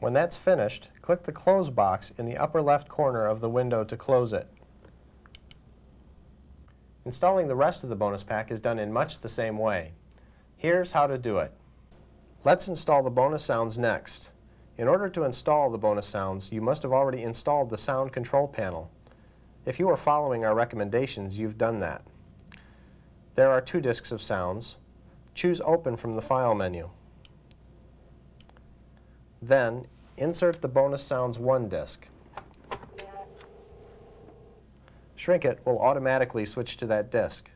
When that's finished, click the Close box in the upper left corner of the window to close it. Installing the rest of the bonus pack is done in much the same way. Here's how to do it. Let's install the bonus sounds next. In order to install the bonus sounds, you must have already installed the sound control panel. If you are following our recommendations, you've done that. There are two disks of sounds. Choose Open from the File menu. Then, insert the Bonus Sounds 1 disk. Shrinkit will automatically switch to that disk.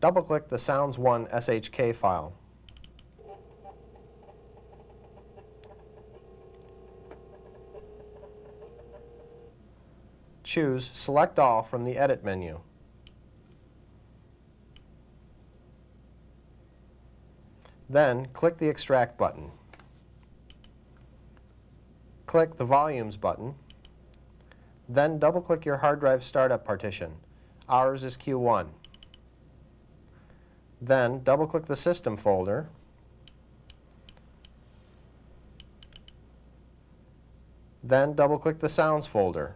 Double-click the Sounds 1 SHK file. Choose Select All from the Edit menu. Then, click the Extract button click the Volumes button, then double-click your hard drive startup partition. Ours is Q1. Then double-click the System folder, then double-click the Sounds folder.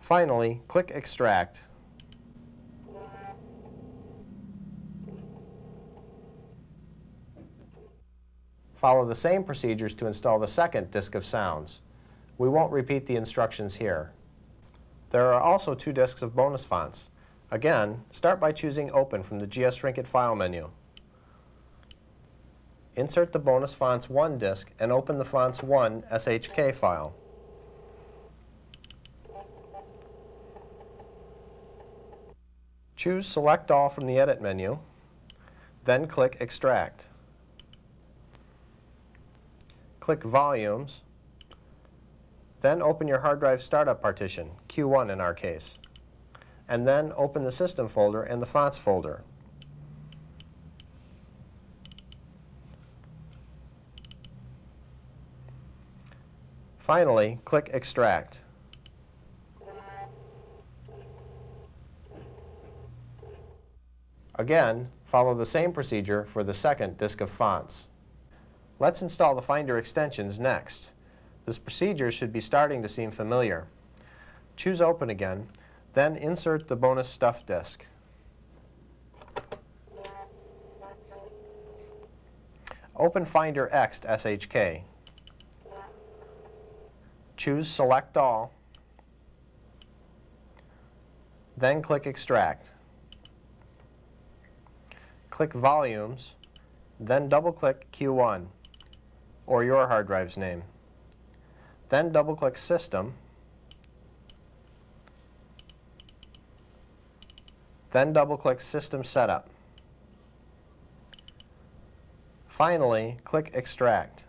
Finally, click Extract. Follow the same procedures to install the second disk of sounds. We won't repeat the instructions here. There are also two disks of bonus fonts. Again, start by choosing Open from the GS Shrinkit file menu. Insert the Bonus Fonts 1 disk and open the Fonts 1 SHK file. Choose Select All from the Edit menu, then click Extract click Volumes, then open your hard drive startup partition, Q1 in our case, and then open the System folder and the Fonts folder. Finally, click Extract. Again, follow the same procedure for the second disk of fonts. Let's install the Finder extensions next. This procedure should be starting to seem familiar. Choose Open again, then insert the bonus stuff disk. Open Finder Ext SHK. Choose Select All, then click Extract. Click Volumes, then double-click Q1 or your hard drive's name. Then double-click System. Then double-click System Setup. Finally, click Extract.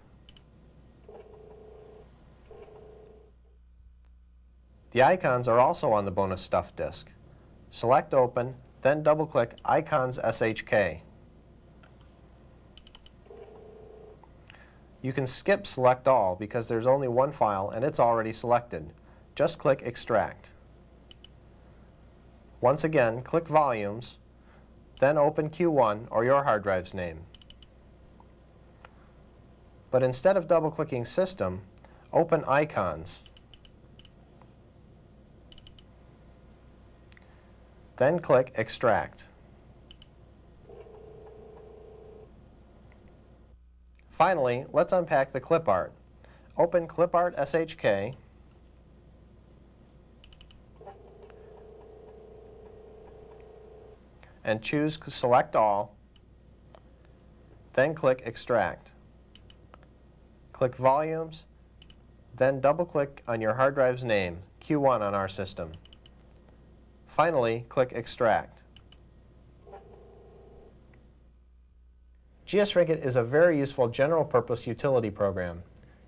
The icons are also on the bonus stuff disk. Select Open, then double-click Icons SHK. You can skip Select All because there's only one file and it's already selected. Just click Extract. Once again, click Volumes, then open Q1 or your hard drive's name. But instead of double-clicking System, open Icons. Then click Extract. Finally, let's unpack the clip art. Open ClipArt SHK. and choose Select All, then click Extract. Click Volumes, then double-click on your hard drive's name, Q1 on our system. Finally, click Extract. GS-Shrinkit is a very useful general-purpose utility program.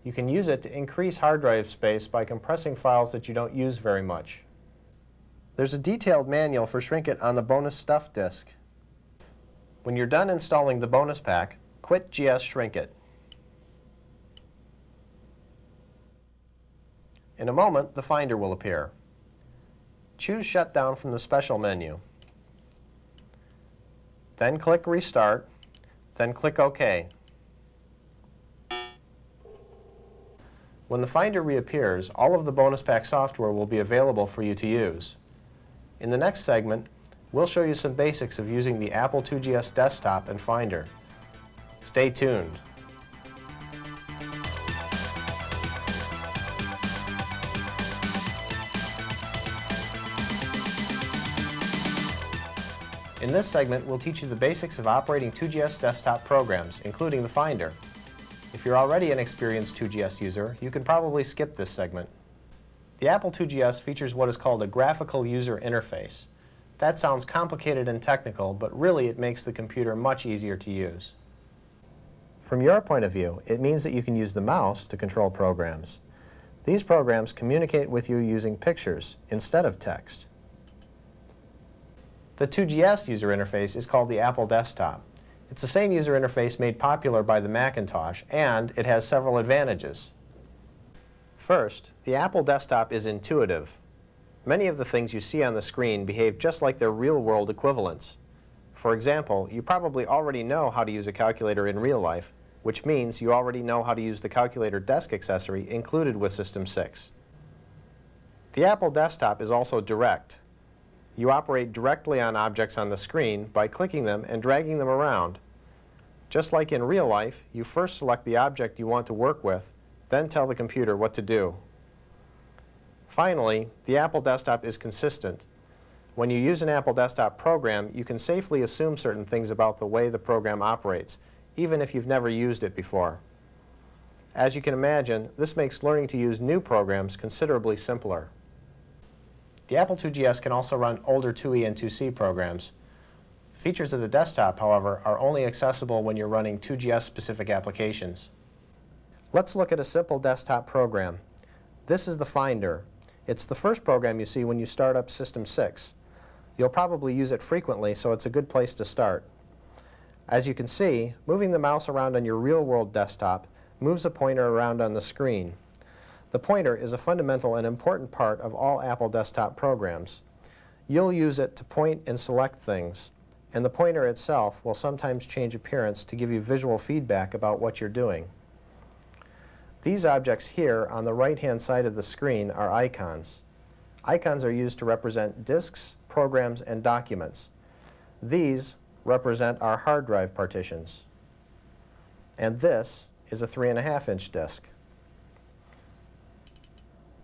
You can use it to increase hard drive space by compressing files that you don't use very much. There's a detailed manual for Shrinkit on the bonus stuff disk. When you're done installing the bonus pack, quit GS Shrinkit. In a moment, the Finder will appear. Choose Shutdown from the Special menu. Then click Restart then click OK. When the Finder reappears, all of the bonus pack software will be available for you to use. In the next segment, we'll show you some basics of using the Apple 2GS desktop and Finder. Stay tuned. In this segment, we'll teach you the basics of operating 2GS desktop programs, including the Finder. If you're already an experienced 2GS user, you can probably skip this segment. The Apple 2GS features what is called a graphical user interface. That sounds complicated and technical, but really it makes the computer much easier to use. From your point of view, it means that you can use the mouse to control programs. These programs communicate with you using pictures instead of text. The 2GS user interface is called the Apple Desktop. It's the same user interface made popular by the Macintosh, and it has several advantages. First, the Apple Desktop is intuitive. Many of the things you see on the screen behave just like their real-world equivalents. For example, you probably already know how to use a calculator in real life, which means you already know how to use the calculator desk accessory included with System 6. The Apple Desktop is also direct, you operate directly on objects on the screen by clicking them and dragging them around. Just like in real life, you first select the object you want to work with, then tell the computer what to do. Finally, the Apple Desktop is consistent. When you use an Apple Desktop program, you can safely assume certain things about the way the program operates, even if you've never used it before. As you can imagine, this makes learning to use new programs considerably simpler. The Apple IIgs can also run older 2E and 2C programs. The features of the desktop, however, are only accessible when you're running 2GS-specific applications. Let's look at a simple desktop program. This is the Finder. It's the first program you see when you start up System 6. You'll probably use it frequently, so it's a good place to start. As you can see, moving the mouse around on your real-world desktop moves a pointer around on the screen. The pointer is a fundamental and important part of all Apple desktop programs. You'll use it to point and select things, and the pointer itself will sometimes change appearance to give you visual feedback about what you're doing. These objects here on the right-hand side of the screen are icons. Icons are used to represent disks, programs, and documents. These represent our hard drive partitions. And this is a 3.5 inch disk.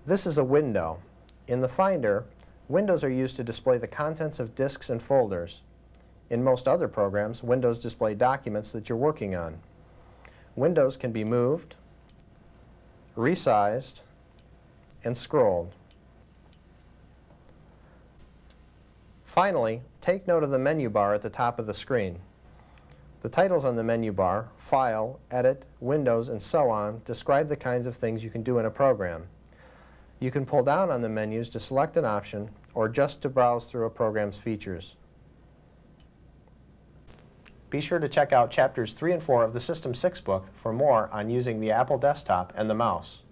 This is a window. In the Finder, windows are used to display the contents of disks and folders. In most other programs, windows display documents that you're working on. Windows can be moved, resized, and scrolled. Finally, take note of the menu bar at the top of the screen. The titles on the menu bar, File, Edit, Windows, and so on, describe the kinds of things you can do in a program. You can pull down on the menus to select an option or just to browse through a program's features. Be sure to check out chapters 3 and 4 of the System 6 book for more on using the Apple desktop and the mouse.